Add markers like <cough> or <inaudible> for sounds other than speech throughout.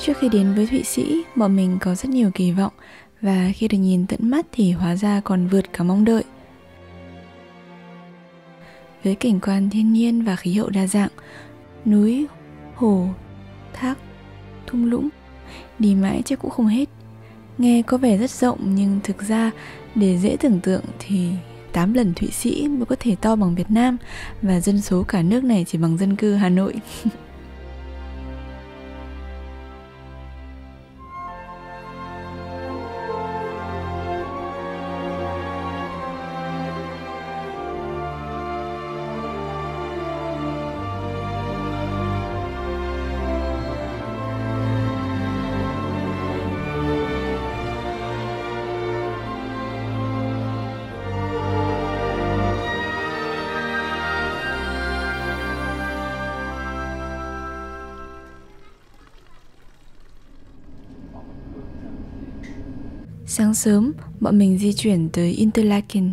Trước khi đến với Thụy Sĩ, bọn mình có rất nhiều kỳ vọng và khi được nhìn tận mắt thì hóa ra còn vượt cả mong đợi. Với cảnh quan thiên nhiên và khí hậu đa dạng, núi, hồ, thác, thung lũng, đi mãi chắc cũng không hết. Nghe có vẻ rất rộng nhưng thực ra để dễ tưởng tượng thì 8 lần Thụy Sĩ mới có thể to bằng Việt Nam và dân số cả nước này chỉ bằng dân cư Hà Nội. <laughs> Sáng sớm, bọn mình di chuyển tới Interlaken.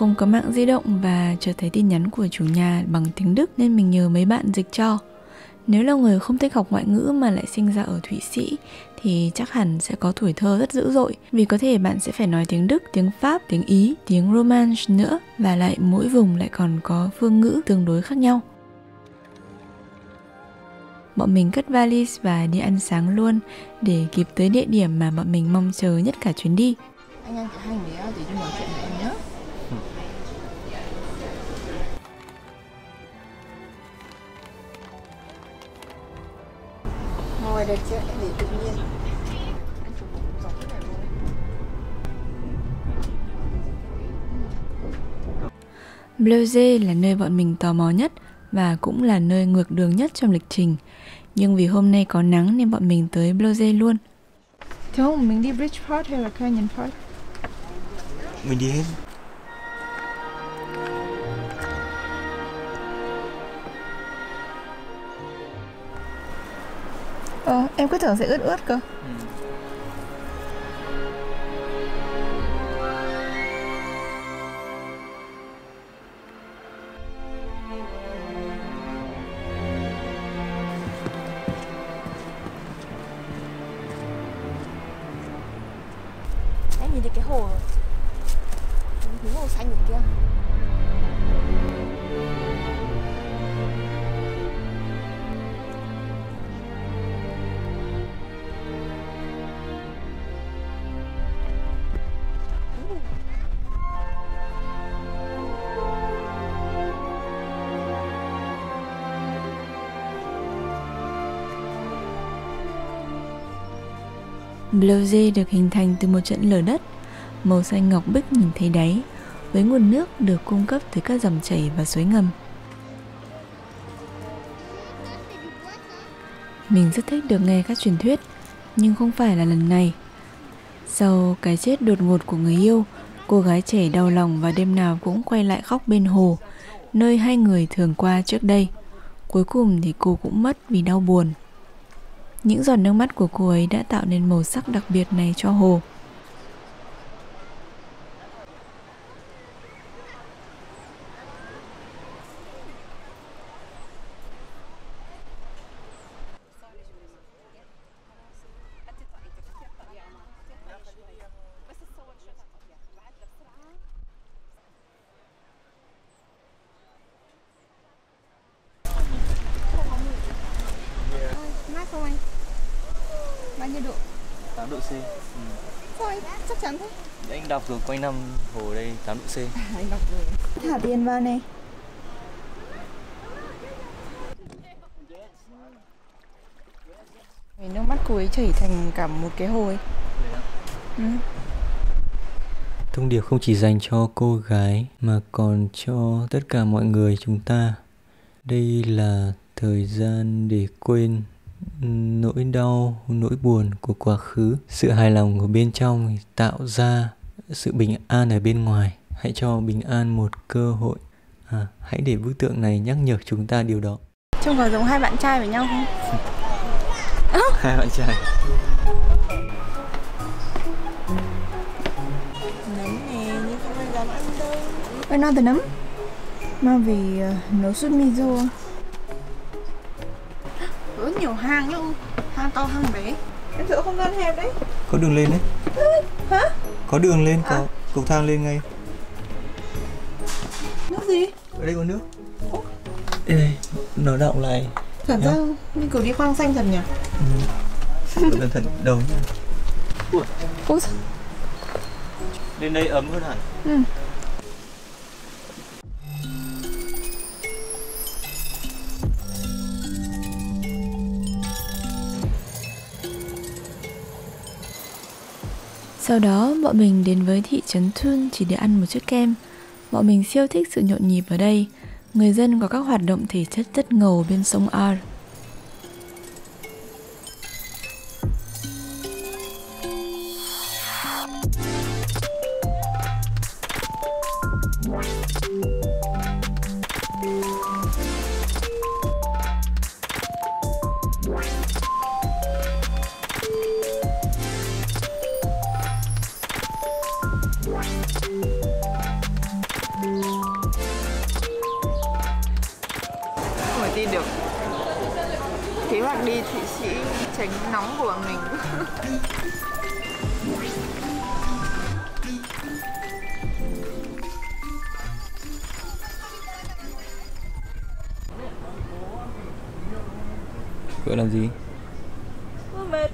Không có mạng di động và chợt thấy tin nhắn của chủ nhà bằng tiếng Đức nên mình nhờ mấy bạn dịch cho. Nếu là người không thích học ngoại ngữ mà lại sinh ra ở Thụy Sĩ thì chắc hẳn sẽ có tuổi thơ rất dữ dội vì có thể bạn sẽ phải nói tiếng Đức, tiếng Pháp, tiếng Ý, tiếng Romance nữa và lại mỗi vùng lại còn có phương ngữ tương đối khác nhau. Bọn mình cất valise và đi ăn sáng luôn để kịp tới địa điểm mà bọn mình mong chờ nhất cả chuyến đi. Anh ăn cả hai người thì chúng nói chuyện này. Ngồi được chưa? Em để tự nhiên. Bleuze là nơi bọn mình tò mò nhất và cũng là nơi ngược đường nhất trong lịch trình. Nhưng vì hôm nay có nắng nên bọn mình tới Bleuze luôn. Thế không, mình đi Bridgeport hay là Canyon Park? Mình đi hết em cứ tưởng sẽ ướt ướt cơ. Em nhìn thấy cái hồ Cái hồ xanh ở kia Bloge được hình thành từ một trận lở đất, màu xanh ngọc bích nhìn thấy đáy, với nguồn nước được cung cấp từ các dòng chảy và suối ngầm. Mình rất thích được nghe các truyền thuyết, nhưng không phải là lần này. Sau cái chết đột ngột của người yêu, cô gái trẻ đau lòng và đêm nào cũng quay lại khóc bên hồ, nơi hai người thường qua trước đây. Cuối cùng thì cô cũng mất vì đau buồn. Những giọt nước mắt của cô ấy đã tạo nên màu sắc đặc biệt này cho hồ. Mát không anh? Bao nhiêu độ? 8 độ C. Sao anh chắc chắn thế? Anh đọc rồi quanh năm hồ đây 8 độ C. <laughs> Anh đọc rồi. Thả tiền vào này. Nước mắt cô ấy chảy thành cả một cái hồ ấy. Ừ. Thông điệp không chỉ dành cho cô gái mà còn cho tất cả mọi người chúng ta. Đây là thời gian để quên nỗi đau, nỗi buồn của quá khứ. Sự hài lòng ở bên trong tạo ra sự bình an ở bên ngoài. Hãy cho bình an một cơ hội. À, hãy để bức tượng này nhắc nhở chúng ta điều đó. Trông có giống hai bạn trai với nhau không? <laughs> Hai bạn trai. Nấm nè nhưng không ai dám ăn đâu. Ôi non từ nấm. Mang về uh, nấu súp miso có nhiều hang nhá hang to hang bé. Em sợ không gian hẹp đấy. Có đường lên đấy. Hả? Có đường lên có cầu thang lên ngay. Nước gì? Ở đây có nước. Đây này nó động lại. Thật ra như kiểu đi khoang xanh thật nhỉ? Ừ. cẩn thận đầu nhá. Ôi lên đây ấm hơn hẳn. Ừ. Sau đó, bọn mình đến với thị trấn Thun chỉ để ăn một chiếc kem. Bọn mình siêu thích sự nhộn nhịp ở đây. Người dân có các hoạt động thể chất rất ngầu bên sông Ar. Gọi làm gì? Mệt.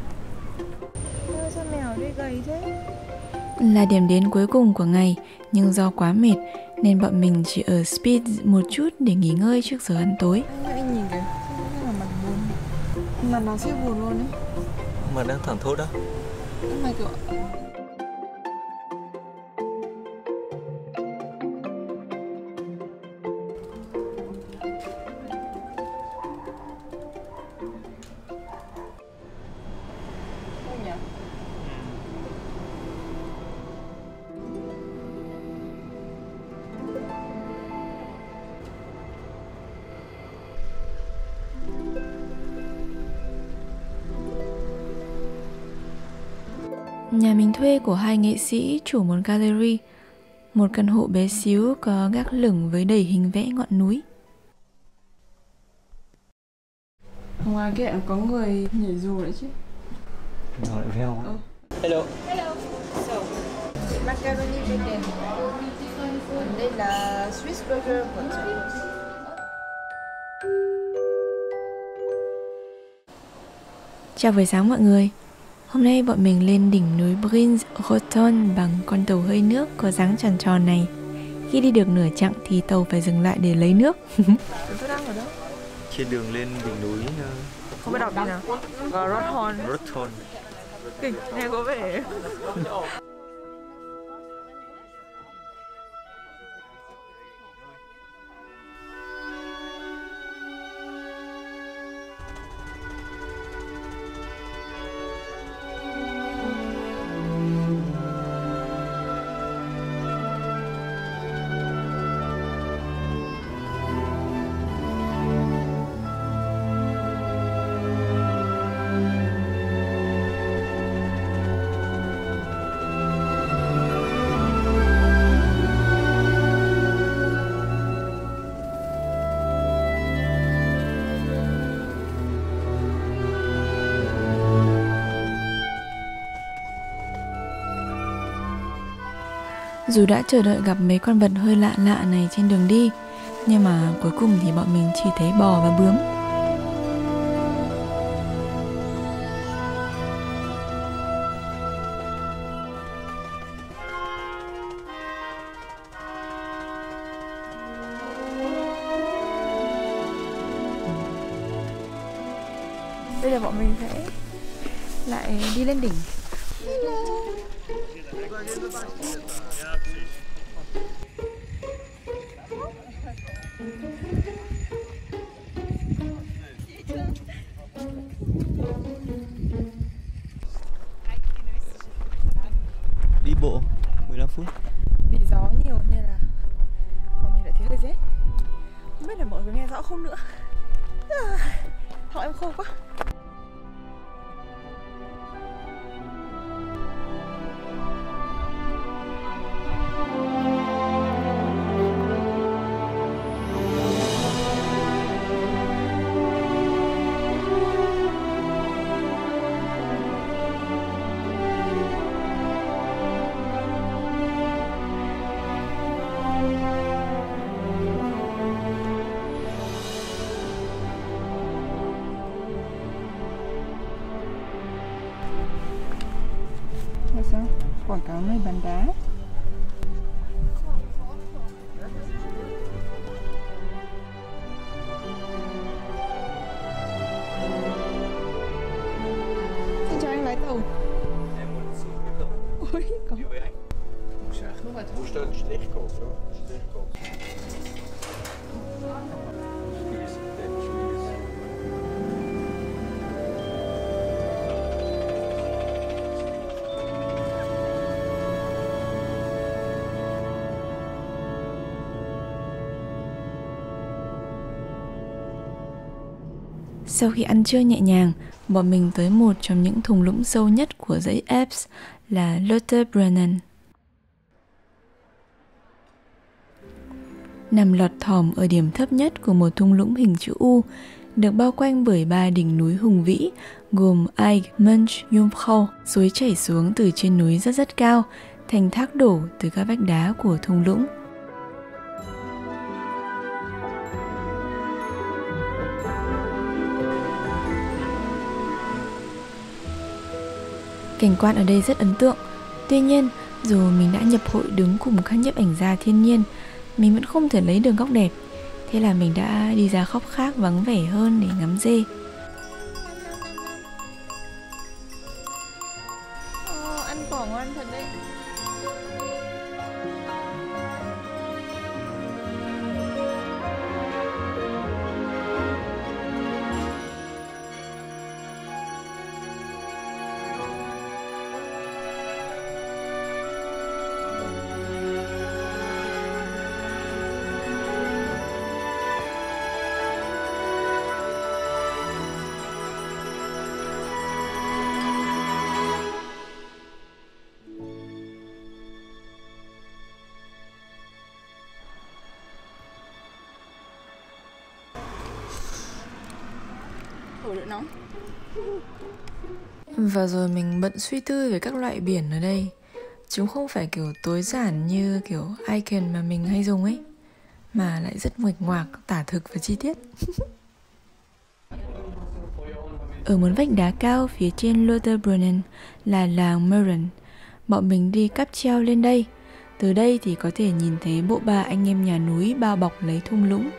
Sao mèo đi gầy thế? Là điểm đến cuối cùng của ngày Nhưng do quá mệt Nên bọn mình chỉ ở Speed một chút để nghỉ ngơi trước giờ ăn tối. Anh anh nhìn kìa sao mà mặt buồn. Mặt nó siêu buồn luôn ấy. Mà đang thẳng thốt đó nhưng mà kiểu Nhà mình thuê của hai nghệ sĩ chủ một gallery Một căn hộ bé xíu có gác lửng với đầy hình vẽ ngọn núi. Ngoài kia có người nhảy dù đấy chứ. Nó lại veo Ừ. hello. So, macaroni bacon đây. Là Swiss burger của chị Chào buổi sáng mọi người Hôm nay bọn mình lên đỉnh núi Brins Roton bằng con tàu hơi nước có dáng tròn tròn này. Khi đi được nửa chặng thì tàu phải dừng lại để lấy nước. Tôi đang ở đâu? trên đường lên đỉnh núi Không biết đọc đi nào. Grothon uh, Rothon Kịch, nghe có vẻ Dù đã chờ đợi gặp mấy con vật hơi lạ lạ này trên đường đi, Nhưng mà cuối cùng thì bọn mình chỉ thấy bò và bướm. Bây giờ bọn mình sẽ lại đi lên đỉnh. Không nữa. Ờ, họ em khô quá. Là sao? Quảng cáo nơi bán đá Sau khi ăn trưa nhẹ nhàng, bọn mình tới một trong những thung lũng sâu nhất của dãy Alps là Lauterbrunnen. Nằm lọt thỏm ở điểm thấp nhất của một thung lũng hình chữ U, được bao quanh bởi ba đỉnh núi hùng vĩ gồm Eig, Munch, Jungfrau, suối chảy xuống từ trên núi rất rất cao, thành thác đổ từ các vách đá của thung lũng. Cảnh quan ở đây rất ấn tượng. Tuy nhiên, dù mình đã nhập hội đứng cùng các nhiếp ảnh gia thiên nhiên, mình vẫn không thể lấy được góc đẹp. Thế là mình đã đi ra khóc khác vắng vẻ hơn để ngắm dê. Thổi độ nóng Và rồi mình bận suy tư về các loại biển ở đây. Chúng không phải kiểu tối giản như kiểu icon mà mình hay dùng ấy, mà lại rất nguệch ngoạc, tả thực và chi tiết. Ở một vách đá cao phía trên Lutherbrunnen là làng Meren. Bọn mình đi cáp treo lên đây. Từ đây thì có thể nhìn thấy bộ ba anh em nhà núi bao bọc lấy thung lũng.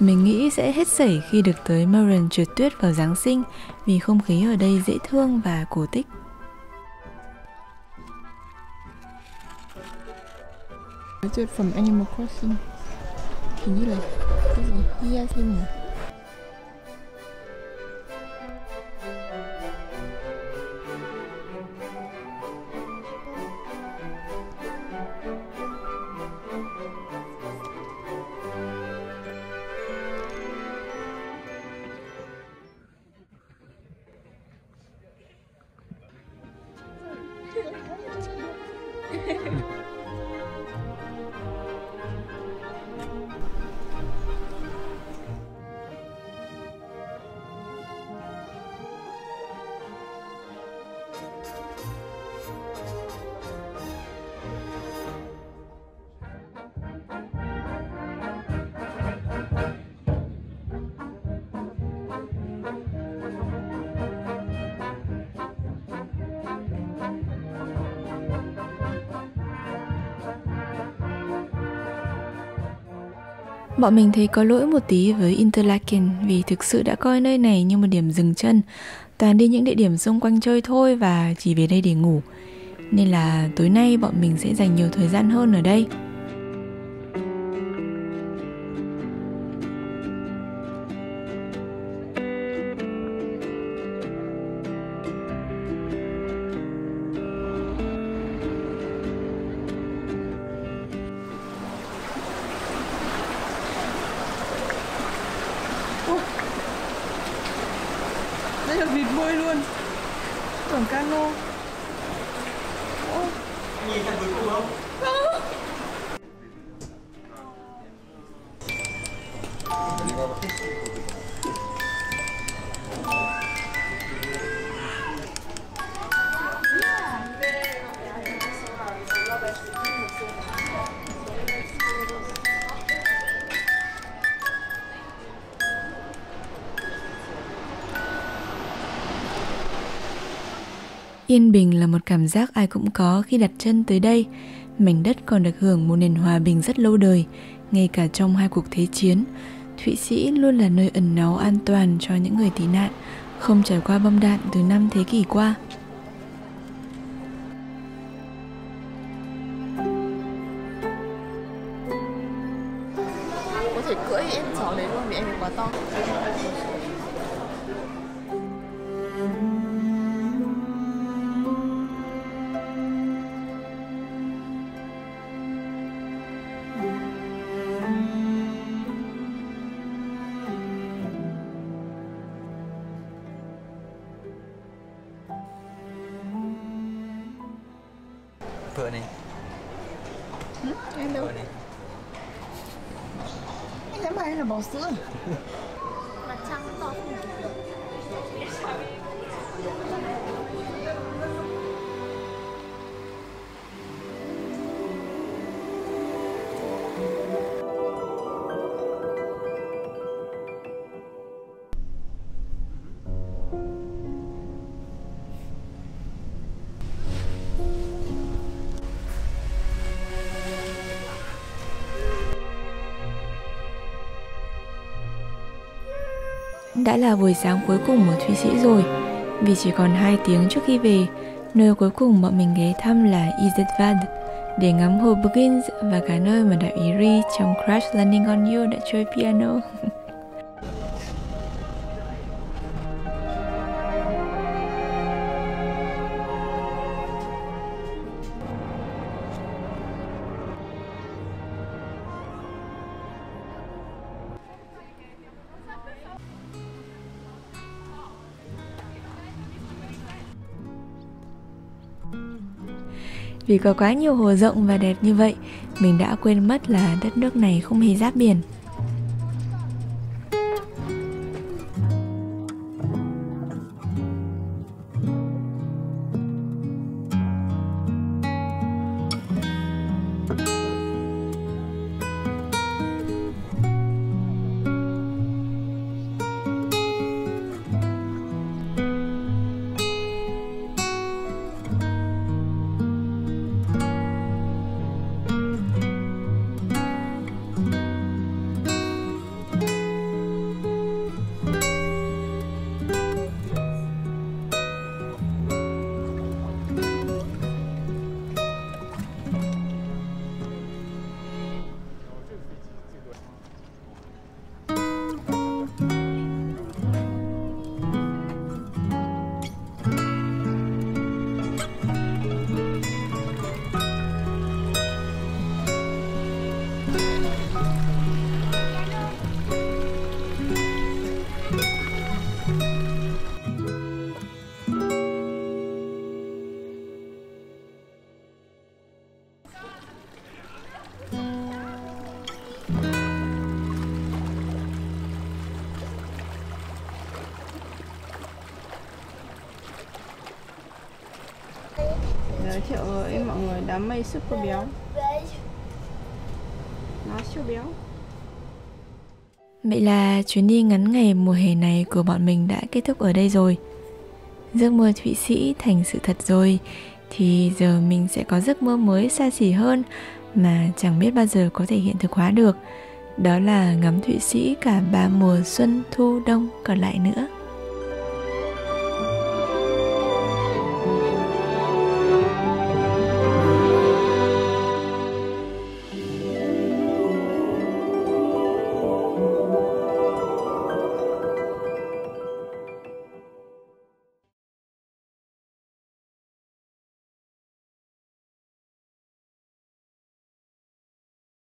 Mình nghĩ sẽ hết sảy khi được tới Meren trượt tuyết vào Giáng sinh vì không khí ở đây dễ thương và cổ tích. Trượt phẩm Animal Crossing Hình như là cái gì? Hyacinth à? Bọn mình thấy có lỗi một tí với Interlaken vì thực sự đã coi nơi này như một điểm dừng chân. Toàn đi những địa điểm xung quanh chơi thôi và chỉ về đây để ngủ. Nên là tối nay bọn mình sẽ dành nhiều thời gian hơn ở đây. Được vịt bơi luôn. Tưởng cano. Yên bình là một cảm giác ai cũng có khi đặt chân tới đây. Mảnh đất còn được hưởng một nền hòa bình rất lâu đời, ngay cả trong hai cuộc thế chiến. Thụy Sĩ luôn là nơi ẩn náu an toàn cho những người tị nạn, không trải qua bom đạn từ năm thế kỷ qua. Vợ này, Em đâu? vợ này dám hay là bò sữa. <laughs> Đã là buổi sáng cuối cùng ở Thụy Sĩ rồi. Vì chỉ còn 2 tiếng trước khi về, Nơi cuối cùng bọn mình ghé thăm là Izetvad Để ngắm hồ Begins và cả nơi mà đại úy Ri trong Crash Landing on You đã chơi piano. Vì có quá nhiều hồ rộng và đẹp như vậy, Mình đã quên mất là đất nước này không hề giáp biển. Giới thiệu với mọi người đám mây super béo. Siêu béo. Vậy là chuyến đi ngắn ngày mùa hè này của bọn mình đã kết thúc ở đây rồi. Giấc mơ Thụy Sĩ thành sự thật rồi Thì giờ mình sẽ có giấc mơ mới xa xỉ hơn Mà chẳng biết bao giờ có thể hiện thực hóa được. Đó là ngắm Thụy Sĩ cả ba mùa xuân, thu, đông còn lại nữa.